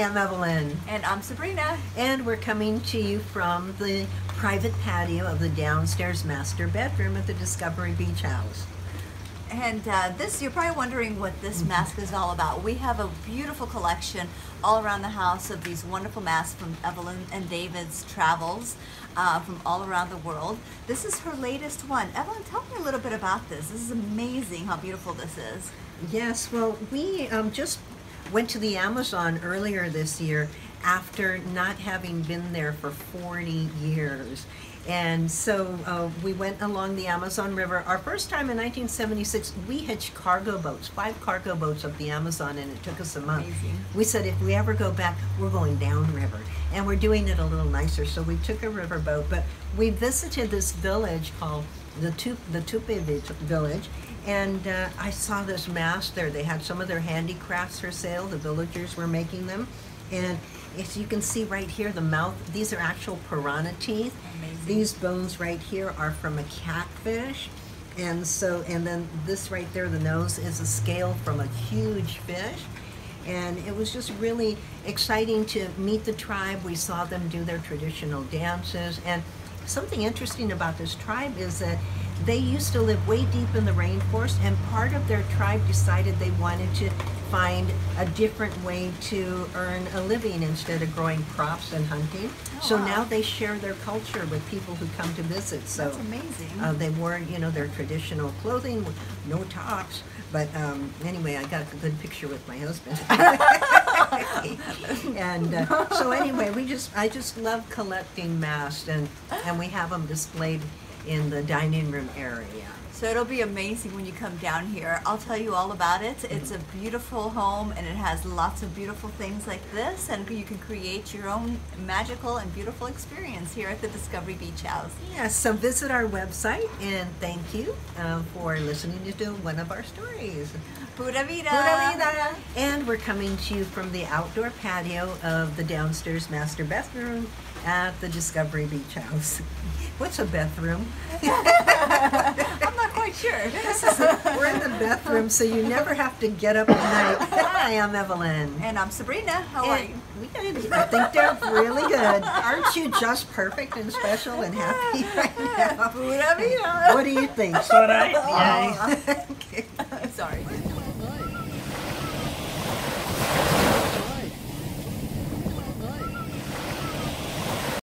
And Evelyn and I'm Sabrina. And we're coming to you from the private patio of the downstairs master bedroom at the Discovery Beach House. And uh, this, you're probably wondering what this mask is all about. We have a beautiful collection all around the house of these wonderful masks from Evelyn and David's travels uh, from all around the world. This is her latest one. Evelyn, tell me a little bit about this. This is amazing how beautiful this is. Yes, well, we um, just went to the Amazon earlier this year after not having been there for 40 years. And so uh, we went along the Amazon River. Our first time in 1976, we hitched cargo boats, five cargo boats up the Amazon, and it took us a month. Amazing. We said if we ever go back, we're going downriver. And we're doing it a little nicer. So we took a river boat, but we visited this village called the Tup- the Tupi village, and uh, I saw this mask there. They had some of their handicrafts for sale. The villagers were making them, and as you can see right here, the mouth. These are actual piranha teeth. Amazing. These bones right here are from a catfish, and so and then this right there, the nose is a scale from a huge fish. And it was just really exciting to meet the tribe. We saw them do their traditional dances. And something interesting about this tribe is that they used to live way deep in the rainforest, and part of their tribe decided they wanted to find a different way to earn a living instead of growing crops and hunting. Oh, so wow. now they share their culture with people who come to visit. So That's amazing. Uh, they wore, you know, their traditional clothing, with no tops. But um, anyway, I got a good picture with my husband. and uh, so anyway, we just I just love collecting masks, and and we have them displayed in the dining room area. So it'll be amazing when you come down here. I'll tell you all about it. It's a beautiful home and it has lots of beautiful things like this and you can create your own magical and beautiful experience here at the Discovery Beach House. Yes, so visit our website and thank you uh, for listening to one of our stories. Pura vida! Pura vida! And we're coming to you from the outdoor patio of the downstairs master bathroom at the Discovery Beach House. What's a bathroom? I'm not quite sure. We're in the bathroom, so you never have to get up at night. Hi, I'm Evelyn. And I'm Sabrina. How are you? We did. I think they're really good. Aren't you just perfect and special and happy right now? Pura vida! What do you think? Should I? Oh, Yay. Okay. Sorry.